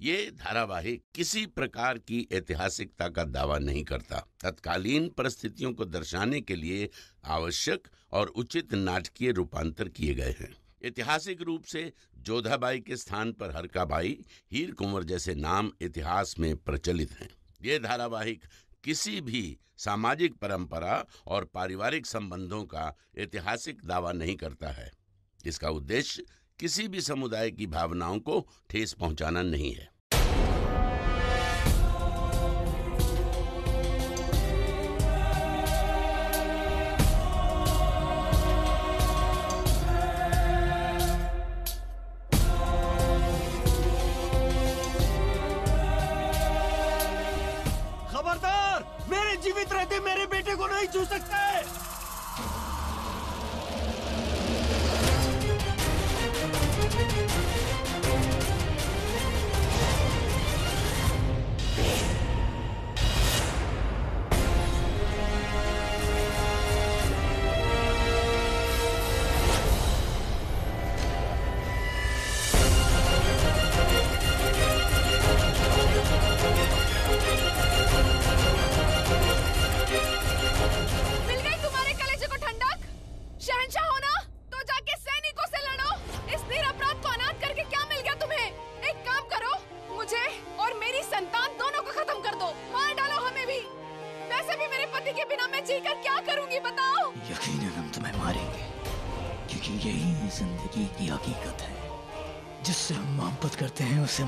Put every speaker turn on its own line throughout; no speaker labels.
ये धारावाहिक किसी प्रकार की ऐतिहासिकता का दावा नहीं करता। तत्कालीन परिस्थितियों को दर्शाने के लिए आवश्यक और उचित नाटकीय रूपांतर किए गए हैं। ऐतिहासिक रूप से जोधाबाई के स्थान पर हरकाबाई हीर कुंवर जैसे नाम इतिहास में प्रचलित हैं। ये धारावाहिक किसी भी सामाजिक परंपरा और पारिवारिक संबंधों का ऐतिहासिक दावा नहीं करता है। इसका उद्देश्य किसी भी समुदाय की भावनाओं को ठेस पहुंचाना नहीं है।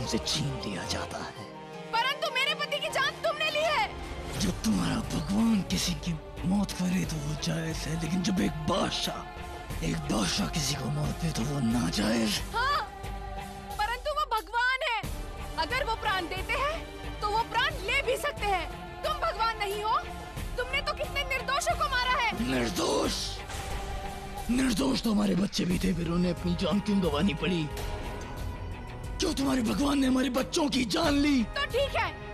हमसे छीन लिया जाता है।
परंतु मेरे पति की जान तुमने ली है।
जब तुम्हारा भगवान किसी की मौत करे तो वो जायज़ है लेकिन जब एक बादशाह एक बादशाह किसी को मौत दे तो वो नाजायज
हाँ परंतु वो भगवान है। अगर वो प्राण देते हैं तो वो प्राण ले भी सकते हैं। तुम भगवान नहीं हो। तुमने तो कितने निर्दोषों को मारा है।
निर्दोष! निर्दोष तो हमारे बच्चे भी थे फिर उन्हें अपनी जान क्यों गंवानी पड़ी? क्यों तुम्हारे भगवान ने हमारे बच्चों की जान ली।
तो ठीक है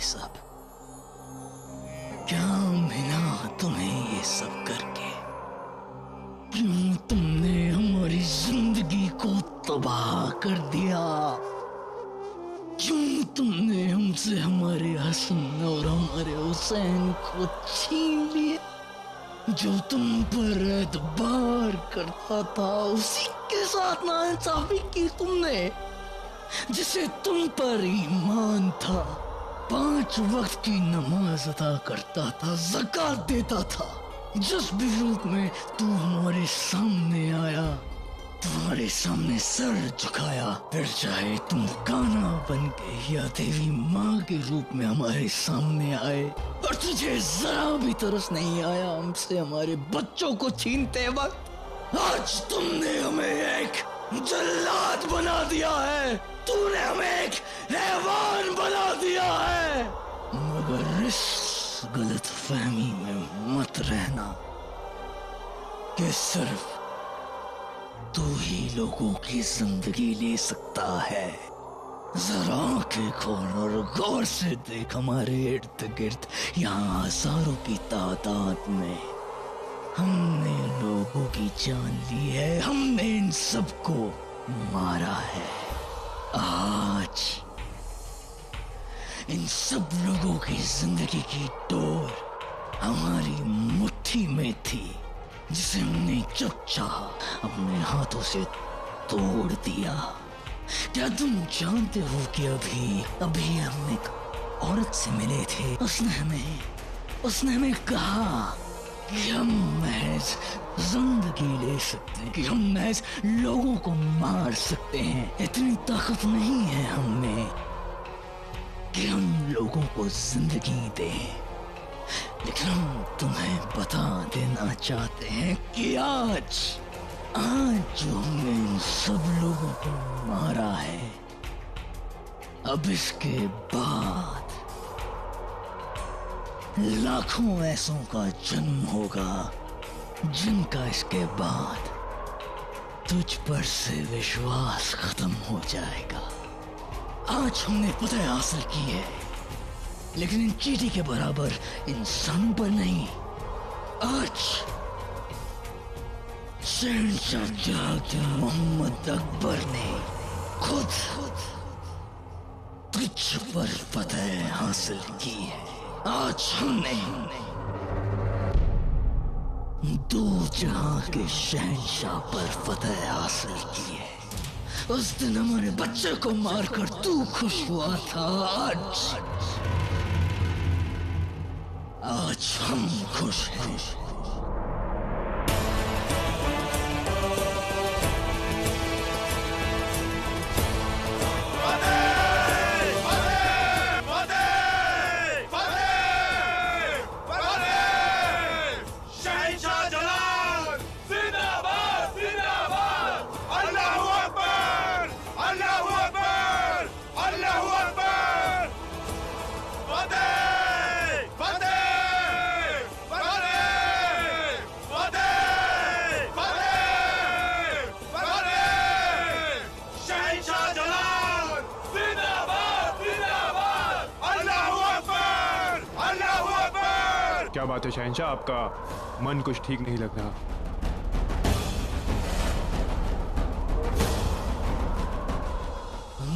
सब। क्या मिला तुम्हें ये सब करके? क्यों तुमने हमारी ज़िंदगी को तबाह कर दिया? क्यों तुमने हमसे हमारे हसन और हमारे हुसैन को छीन लिया जो तुम पर एतबार करता था, उसी के साथ नाइंसाफी की तुमने, जिसे तुम पर ईमान था। पाँच वक्त की नमाज़ अदा करता था, जक़ात देता था। जिस भी रूप में तू हमारे सामने आया, तुम्हारे सामने सर झुकाया, फिर चाहे तुम काना बन के या देवी माँ के रूप में हमारे सामने आए, और तुझे जरा भी तरस नहीं आया हमसे हमारे बच्चों को छीनते वक्त, आज तुमने हमें एक जल्लाद बना दिया है। तूने हमें एक हैवान बना दिया है। मगर इस गलत फहमी में मत रहना कि सिर्फ़ तू ही लोगों की ज़िंदगी ले सकता है। जरा आँखें खोल और गौर से देख हमारे इर्द गिर्द यहाँ हज़ारों की तादाद में की जान ली है। हमने इन सबको मारा है। आज इन सब लोगों की ज़िंदगी की डोर हमारी मुट्ठी में थी, जिसे हमने जब चाहा अपने हाथों से तोड़ दिया। क्या तुम जानते हो कि अभी अभी हम एक औरत से मिले थे? उसने हमें उसने हमें कहा कि हम महज ज़िंदगी ले सकते हैं। कि हम महज लोगों को मार सकते हैं। इतनी ताकत नहीं है हमें कि हम लोगों को ज़िंदगी दें। लेकिन हम तुम्हें बता देना चाहते हैं कि आज आज जो हमने इन सब लोगों को मारा है, अब इसके बाद लाखों ऐसों का जन्म होगा, जिनका इसके बाद तुझ पर से विश्वास खत्म हो जाएगा। आज हमने पता हासिल की है लेकिन इन चीटी के बराबर इंसानों पर नहीं। आज मोहम्मद अकबर ने खुद तुझ पर फतेह हासिल की है आज हमने दो जहाँ के शहनशाह पर फतेह हासिल की है उस दिन हमारे बच्चे को मारकर तू खुश हुआ था आज आज हम खुश हैं
है शहनशाह, आपका मन कुछ ठीक नहीं लग रहा।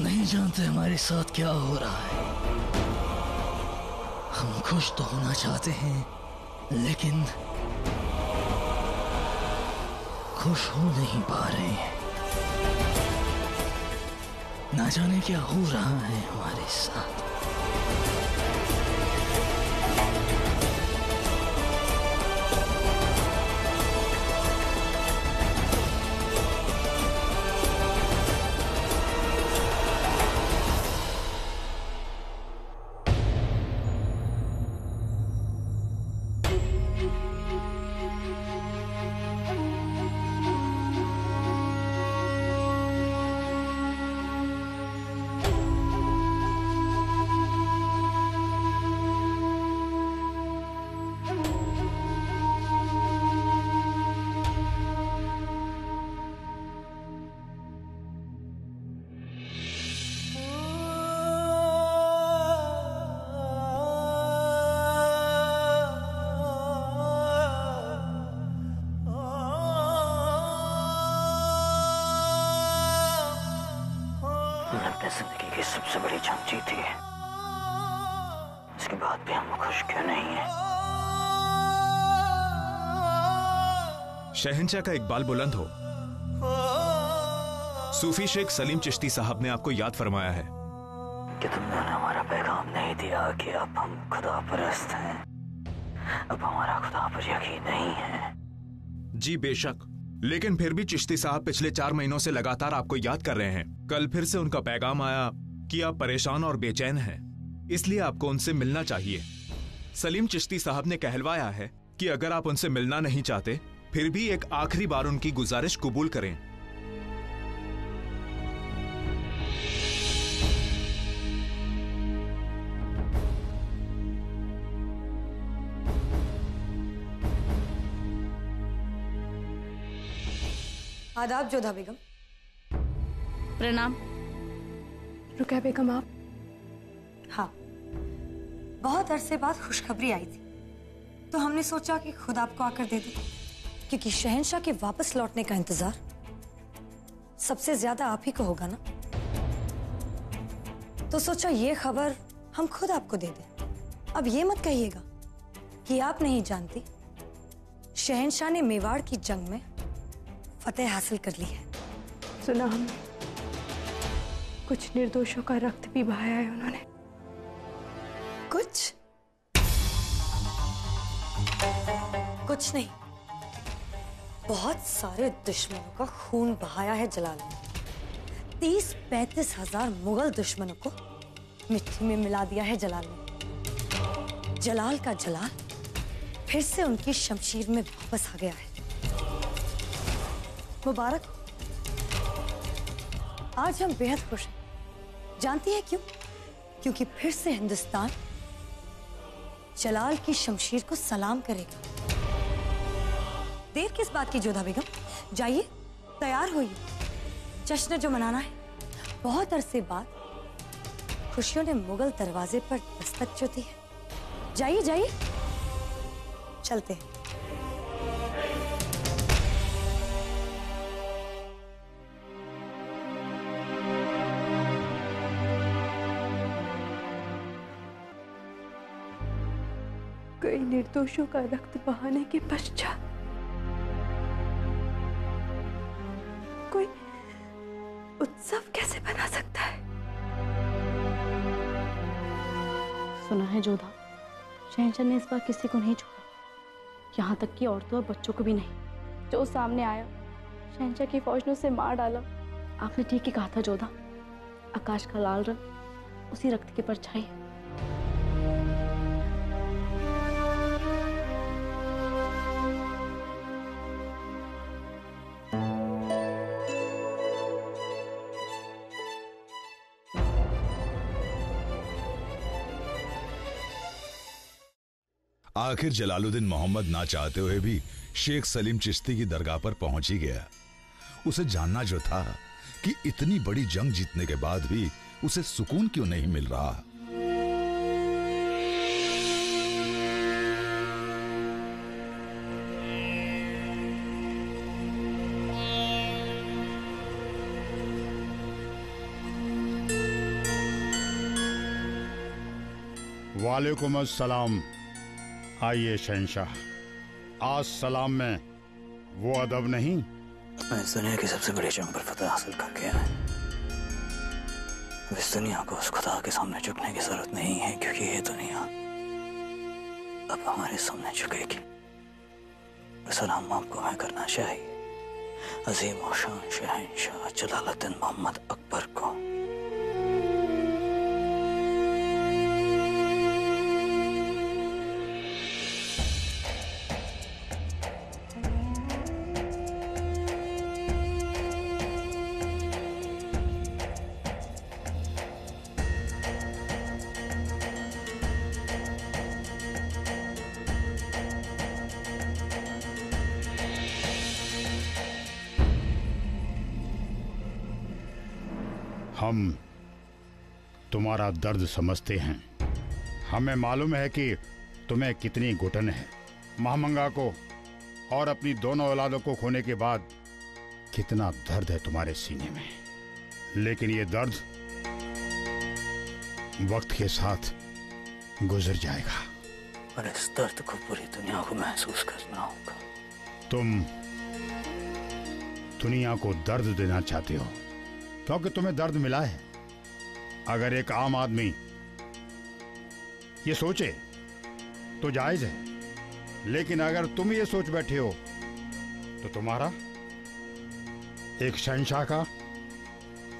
नहीं जानते हमारे साथ क्या हो रहा है। हम खुश तो होना चाहते हैं, लेकिन खुश हो नहीं पा रहे हैं। ना जाने क्या हो रहा है हमारे साथ।
शहनशाह का इकबाल बुलंद हो। सूफी शेख सलीम चिश्ती साहब ने आपको याद फरमाया है।
कि तुमने हमारा पैगाम नहीं दिया कि अब हम खुदा परस्त हैं। अब हमारा खुदा पर यकीन नहीं है।
जी बेशक। लेकिन फिर भी चिश्ती साहब पिछले चार महीनों से लगातार आपको याद कर रहे हैं। कल फिर से उनका पैगाम आया कि आप परेशान और बेचैन हैं। इसलिए आपको उनसे मिलना चाहिए। सलीम चिश्ती साहब ने कहलवाया है कि अगर आप उनसे मिलना नहीं चाहते फिर भी एक आखिरी बार उनकी गुजारिश कबूल करें।
आदाब जोधा बेगम।
प्रणाम। रुकै बेगम आप?
हाँ। बहुत अरसे बाद खुशखबरी आई थी। तो हमने सोचा कि खुद आपको आकर दे दे। क्योंकि शहनशाह के वापस लौटने का इंतज़ार सबसे ज़्यादा आप ही को होगा ना? तो सोचा ये खबर हम खुद आपको दे दें। अब ये मत कहिएगा कि आप नहीं जानती शहनशाह ने मेवाड़ की जंग में फतेह हासिल कर ली है।
सुना हमने। कुछ निर्दोषों का रक्त भी बहाया है उन्होंने।
कुछ? कुछ नहीं। बहुत सारे दुश्मनों का खून बहाया है जलाल। ने तीस पैंतीस हज़ार मुगल दुश्मनों को मिट्टी में मिला दिया है जलाल ने। जलाल का जलाल फिर से उनकी शमशीर में वापस आ गया है। मुबारक आज हम बेहद खुश हैं। जानती है क्यों? क्योंकि फिर से हिंदुस्तान जलाल की शमशीर को सलाम करेगा। देर किस बात की, जोधा बेगम? जाइए, तैयार होइए। जश्न जो मनाना है, बहुत अरसे बाद खुशियों ने मुगल दरवाजे पर दस्तक जो दी है। जाइए जाइए। चलते हैं।
कई निर्दोषों का रक्त बहाने के पश्चात उत्सव कैसे बना सकता है?
सुना है जोधा, शहनशाह ने इस बार किसी को नहीं छोड़ा। यहाँ तक कि औरतों और बच्चों को भी नहीं। जो सामने आया, शहनशाह की फौज ने उसे मार डाला। आपने ठीक ही कहा था जोधा, आकाश का लाल रंग उसी रक्त की परछाई है
आखिर जलालुद्दीन मोहम्मद ना चाहते हुए भी शेख सलीम चिश्ती की दरगाह पर पहुँच ही गया। उसे जानना जो था कि इतनी बड़ी जंग जीतने के बाद भी उसे सुकून क्यों नहीं मिल रहा?
वालेकुम अस्सलाम। आइए शहनशाह। आज सलाम में वो अदब नहीं।
मैं इस दुनिया की सबसे बड़ी जंग पर फतह हासिल करके आया। अब इस दुनिया को उस खुदा के सामने झुकने की ज़रूरत नहीं है, क्योंकि ये दुनिया अब हमारे सामने झुकेगी सलाम आपको मैं करना चाहिए। अजीम और शहनशाह जलालुद्दीन मोहम्मद अकबर को।
हम तुम्हारा दर्द समझते हैं। हमें मालूम है कि तुम्हें कितनी घुटन है। महामंगा को और अपनी दोनों औलादों को खोने के बाद कितना दर्द है तुम्हारे सीने में। लेकिन ये दर्द वक्त के साथ गुजर जाएगा।
और इस दर्द को पूरी दुनिया को महसूस करना होगा।
तुम दुनिया को दर्द देना चाहते हो। क्योंकि तुम्हें दर्द मिला है। अगर एक आम आदमी ये सोचे तो जायज़ है। लेकिन अगर तुम ये सोच बैठे हो तो तुम्हारा एक शहनशाह का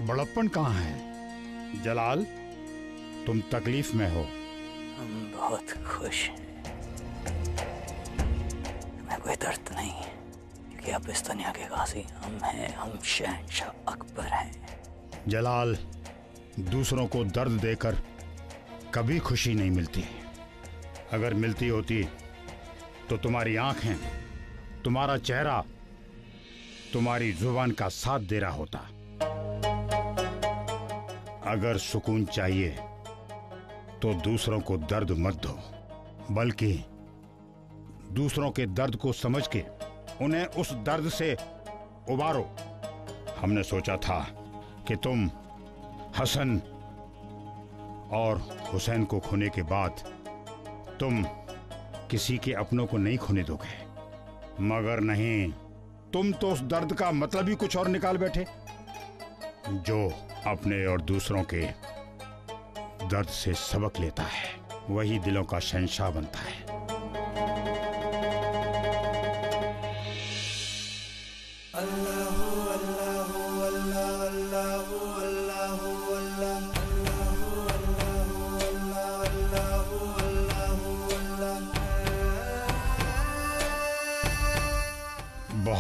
बड़प्पन कहाँ है? जलाल, तुम तकलीफ़ में हो।
हम बहुत खुश हैं। कोई दर्द नहीं क्योंकि अब इस दुनिया के गाजी हम हैं, हम शहनशाह अकबर हैं।
जलाल, दूसरों को दर्द देकर कभी खुशी नहीं मिलती। अगर मिलती होती तो तुम्हारी आँखें, तुम्हारा चेहरा, तुम्हारी ज़ुबान का साथ दे रहा होता। अगर सुकून चाहिए तो दूसरों को दर्द मत दो, बल्कि दूसरों के दर्द को समझ के उन्हें उस दर्द से उबारो। हमने सोचा था कि तुम हसन और हुसैन को खोने के बाद तुम किसी के अपनों को नहीं खोने दोगे। मगर नहीं, तुम तो उस दर्द का मतलब ही कुछ और निकाल बैठे, जो अपने और दूसरों के दर्द से सबक लेता है। वही दिलों का शहनशाह बनता है।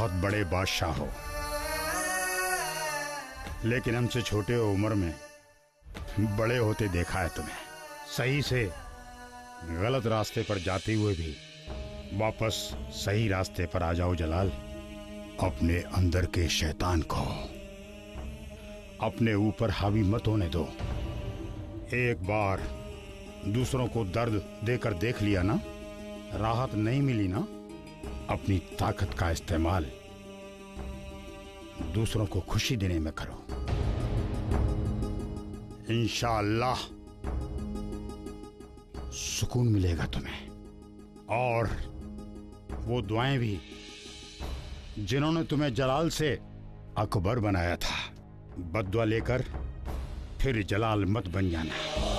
बहुत बड़े बादशाह हो। लेकिन हमसे छोटे उम्र में बड़े होते देखा है तुम्हें। सही से गलत रास्ते पर जाते हुए भी वापस सही रास्ते पर आ जाओ जलाल। अपने अंदर के शैतान को अपने ऊपर हावी मत होने दो। एक बार दूसरों को दर्द देकर देख लिया ना, राहत नहीं मिली ना अपनी ताकत का इस्तेमाल दूसरों को खुशी देने में करो। इंशाअल्लाह सुकून मिलेगा तुम्हें। और वो दुआएँ भी जिन्होंने तुम्हें जलाल से अकबर बनाया था, बदुआ लेकर फिर जलाल मत बन जाना।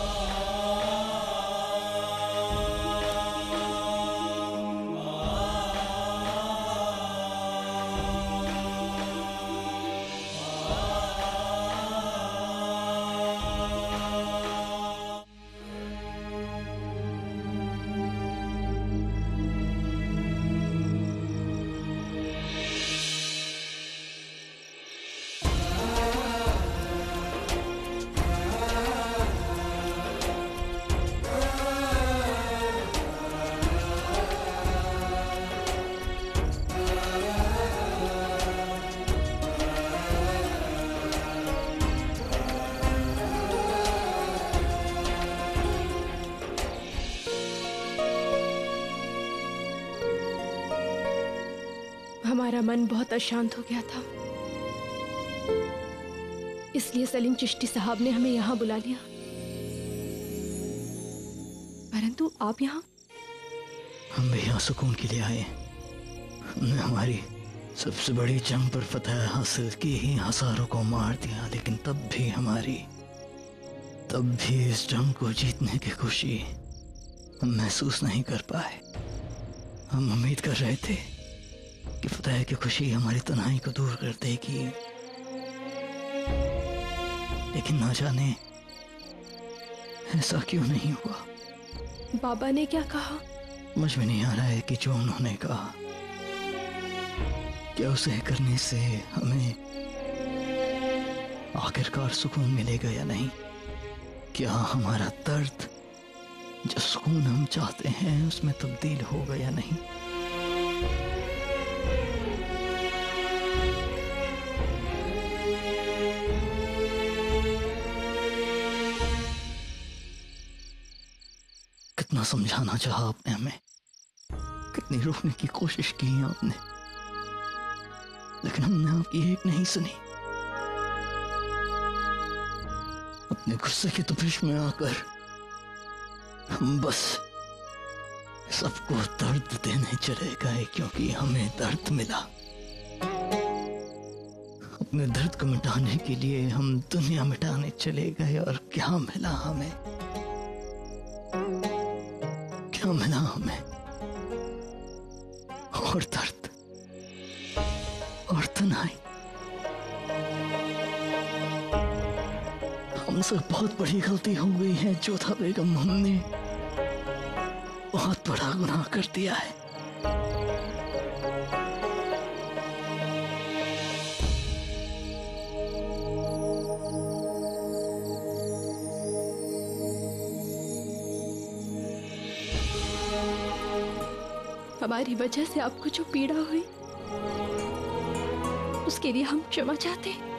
हमारा मन बहुत अशांत हो गया था। इसलिए सलीम चिश्ती साहब ने हमें यहाँ बुला लिया। परंतु आप यहाँ?
हम भी यहाँ सुकून के लिए आए हमने हमारी सबसे बड़ी जंग पर फतह हासिल की ही, हज़ारों को मार दिया, लेकिन तब भी हमारी, तब भी इस जंग को जीतने की खुशी हम महसूस नहीं कर पाए। हम उम्मीद कर रहे थे कि फतह की खुशी हमारी तन्हाई को दूर कर देगी। लेकिन ना जाने ऐसा क्यों नहीं हुआ?
बाबा ने क्या कहा?
मुझमें नहीं आ रहा है कि जो उन्होंने कहा क्या उसे करने से हमें आखिरकार सुकून मिलेगा या नहीं? क्या हमारा दर्द जो सुकून हम चाहते हैं उसमें तब्दील होगा या नहीं? कितना समझाना चाहा आपने हमें। कितनी रोकने की कोशिश की है आपने। लेकिन हमने आपकी एक नहीं सुनी। अपने गुस्से की तपिश में आकर हम बस सबको दर्द देने चले गए क्योंकि हमें दर्द मिला। अपने दर्द को मिटाने के लिए हम दुनिया मिटाने चले गए और क्या मिला हमें? क्या में और दर्द। और तनाई। हमसे बहुत बड़ी गलती हो गई है जोधा बेगम हमने बहुत बड़ा गुनाह कर दिया है।
हमारी वजह से आपको जो पीड़ा हुई उसके लिए हम क्षमा चाहते हैं।